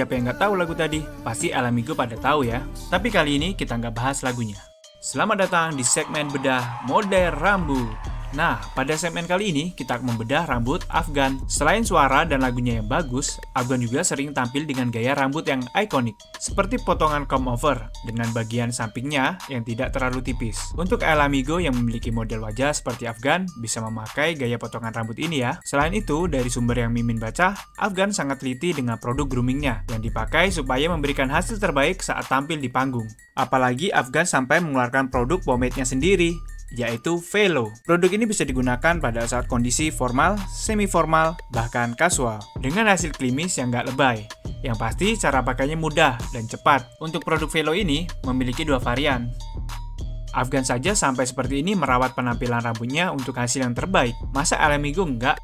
siapa yang nggak tahu lagu tadi? Pasti Alamigo pada tahu ya. Tapi kali ini kita nggak bahas lagunya. Selamat datang di segmen bedah mode rambut. Nah, pada segmen kali ini kita akan membedah rambut Afgan. Selain suara dan lagunya yang bagus, Afgan juga sering tampil dengan gaya rambut yang ikonik, seperti potongan comb over dengan bagian sampingnya yang tidak terlalu tipis. Untuk El Amigo yang memiliki model wajah seperti Afgan bisa memakai gaya potongan rambut ini ya. Selain itu, dari sumber yang Mimin baca, Afgan sangat teliti dengan produk groomingnya yang dipakai supaya memberikan hasil terbaik saat tampil di panggung. Apalagi Afgan sampai mengeluarkan produk pomade-nya sendiri yaitu Velo. Produk ini bisa digunakan pada saat kondisi formal, semi-formal, bahkan kasual, dengan hasil klimis yang nggak lebay. Yang pasti cara pakainya mudah dan cepat. Untuk produk Velo ini memiliki dua varian. Afgan saja sampai seperti ini merawat penampilan rambutnya untuk hasil yang terbaik. Masa Alamigo enggak?